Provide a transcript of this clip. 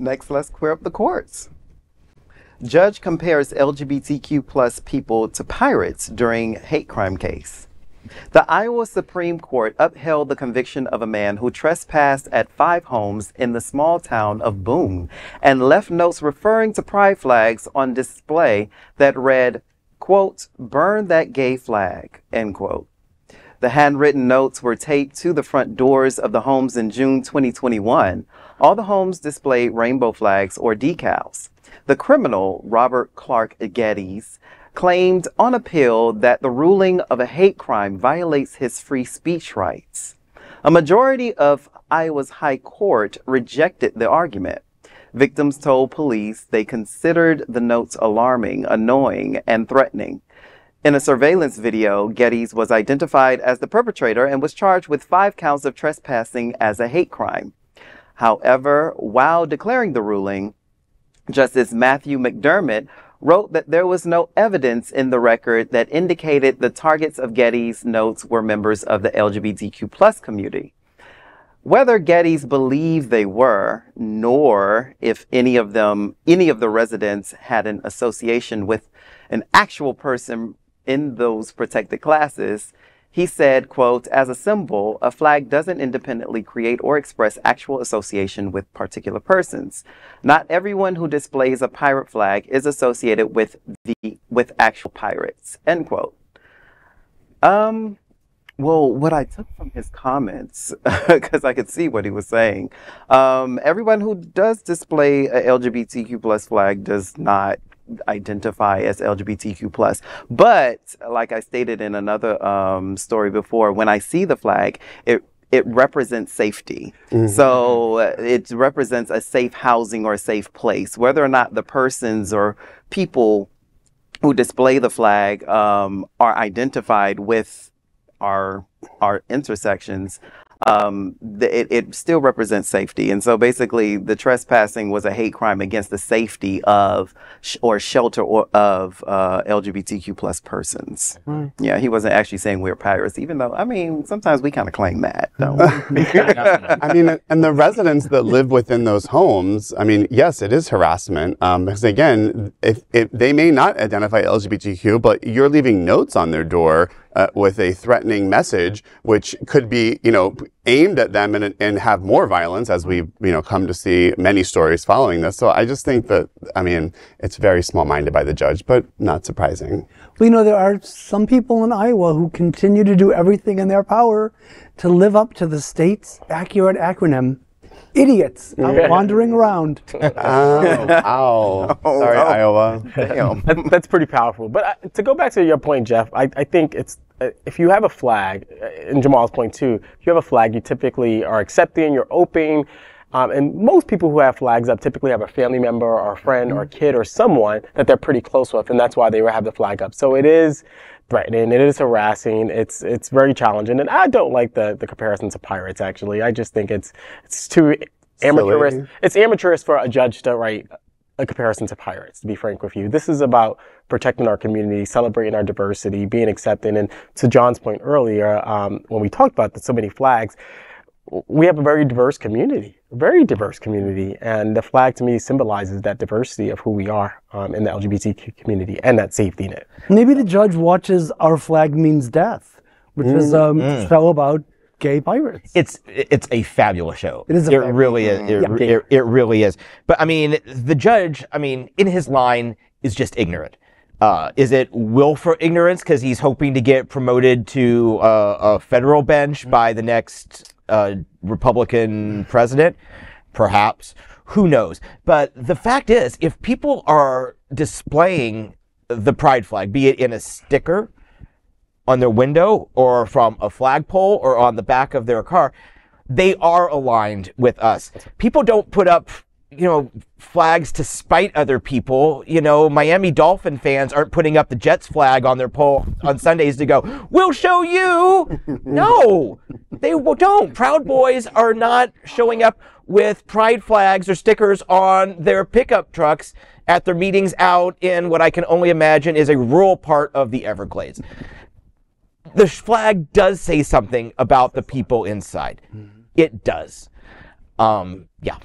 Next, let's clear up the courts. Judge compares LGBTQ plus people to pirates during hate crime case. The Iowa Supreme Court upheld the conviction of a man who trespassed at five homes in the small town of Boone and left notes referring to pride flags on display that read, quote, burn that gay flag, end quote. The handwritten notes were taped to the front doors of the homes in June 2021. All the homes displayed rainbow flags or decals. The criminal, Robert Clark Geddes, claimed on appeal that the ruling of a hate crime violates his free speech rights. A majority of Iowa's High Court rejected the argument. Victims told police they considered the notes alarming, annoying, and threatening. In a surveillance video, Geddes was identified as the perpetrator and was charged with five counts of trespassing as a hate crime. However, while declaring the ruling, Justice Matthew McDermott wrote that there was no evidence in the record that indicated the targets of Geddes' notes were members of the LGBTQ plus community. Whether Geddes believed they were, nor if any of them, any of the residents had an association with an actual person in those protected classes, he said, quote, as a symbol, a flag doesn't independently create or express actual association with particular persons. Not everyone who displays a pirate flag is associated with the with actual pirates. End quote. Um well, what I took from his comments, because I could see what he was saying, um, everyone who does display a LGBTQ plus flag does not identify as LGBTQ plus. But like I stated in another um, story before, when I see the flag, it it represents safety. Mm-hmm. So it represents a safe housing or a safe place, whether or not the persons or people who display the flag um, are identified with our our intersections um, it, it still represents safety. And so basically, the trespassing was a hate crime against the safety of sh- or shelter or, of uh, LGBTQ plus persons. Mm. Yeah, he wasn't actually saying we are pirates, even though, I mean, sometimes we kind of claim that, I mean, and the residents that live within those homes, I mean, yes, it is harassment. Um, because again, if, if they may not identify LGBTQ, but you're leaving notes on their door uh, with a threatening message, which could be, you know, aimed at them and, and have more violence, as we, you know, come to see many stories following this. So I just think that, I mean, it's very small-minded by the judge, but not surprising. Well, you know, there are some people in Iowa who continue to do everything in their power to live up to the state's accurate acronym idiots out wandering around. ow. Oh, Sorry, oh. Iowa. Damn. That, that's pretty powerful. But uh, to go back to your point, Jeff, I, I think it's uh, if you have a flag, uh, in Jamal's point too, if you have a flag, you typically are accepting, you're open. Um, and most people who have flags up typically have a family member or a friend or a kid or someone that they're pretty close with, and that's why they have the flag up. So it is threatening. It is harassing. It's it's very challenging, and I don't like the the comparison to pirates. Actually, I just think it's it's too amateurish. Silly. It's amateurish for a judge to write a comparison to pirates. To be frank with you, this is about protecting our community, celebrating our diversity, being accepting. And to John's point earlier, um, when we talked about the, so many flags, we have a very diverse community, a very diverse community, and the flag to me symbolizes that diversity of who we are um, in the LGBTQ community and that safety net. Maybe the judge watches "Our Flag Means Death," which mm, is um, mm. a show about gay pirates. It's it's a fabulous show. It is. it really is. It, yeah. it, it really is. But I mean, the judge. I mean, in his line is just ignorant. Uh, is it willful ignorance because he's hoping to get promoted to uh, a federal bench by the next uh, Republican president? Perhaps. Who knows? But the fact is, if people are displaying the pride flag, be it in a sticker on their window or from a flagpole or on the back of their car, they are aligned with us. People don't put up you know, flags to spite other people. You know, Miami Dolphin fans aren't putting up the Jets flag on their pole on Sundays to go, we'll show you. no, they don't. Proud Boys are not showing up with pride flags or stickers on their pickup trucks at their meetings out in what I can only imagine is a rural part of the Everglades. The flag does say something about the people inside. It does. Um, yeah.